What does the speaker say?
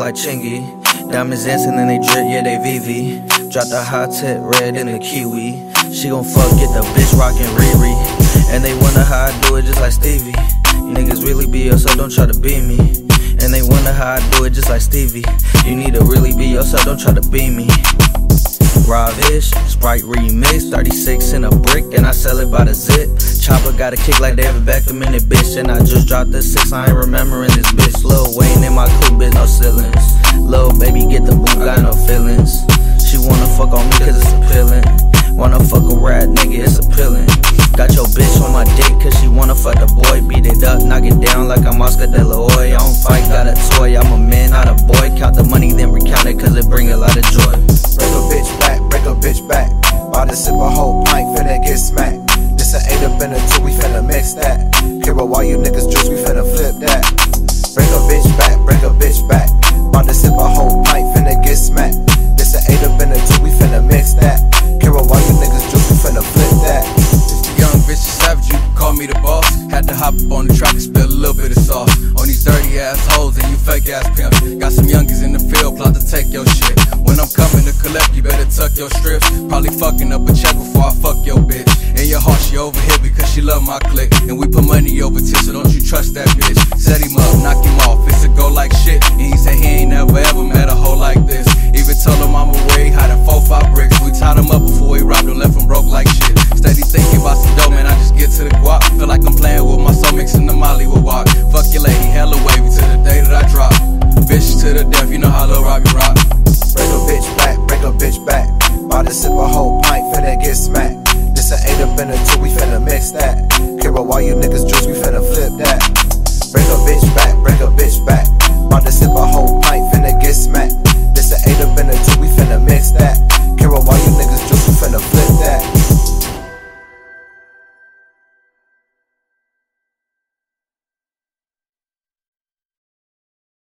like Chingy. Diamonds dancing and they drip, yeah, they VV. Drop the hot tip red in the kiwi. She gon' fuck, get the bitch rockin' Riri. And they wonder how I do it just like Stevie. You niggas really be yourself, don't try to be me. And they wonder how I do it just like Stevie. You need to really be yourself, don't try to be me. Raw-ish, Sprite remix, 36 in a brick, and I sell it by the zip. Chopper got a kick like David Beckham in it, bitch, and I just dropped the six, I ain't remembering this bitch. Lil Wayne in my coupe, bitch, no ceilings. Lil baby, get the boot, got no feelings. She wanna fuck on me cause it's appealing. Wanna fuck a rat, nigga, it's appealing. Got your bitch on my dick cause she wanna fuck the boy. Beat it up, knock it down like I'm Oscar De La Hoya. I don't fight, got a Break a bitch back, break a bitch back. About to sip a whole pint, finna get smacked. This an eight up in a two, we finna mix that. About why you niggas juice, we finna flip that. Young bitch, savage, you can call me the boss. Had to hop up on the track and spill a little bit of sauce on these dirty ass hoes and you fake ass pimps. Got some youngies in the field, plot to take your shit. When I'm coming to collect, you better tuck your strips. Probably fucking up a check before I fuck your bitch. In your heart, she over here because she love my click. And we put money over to, so don't you trust that bitch. Set him Bitch to the death, you know how Lil Robbie rock. Break a bitch back, break a bitch back. About to sip a whole pint, finna get smacked. This an eight up in a two, we finna mix that. Care about why you niggas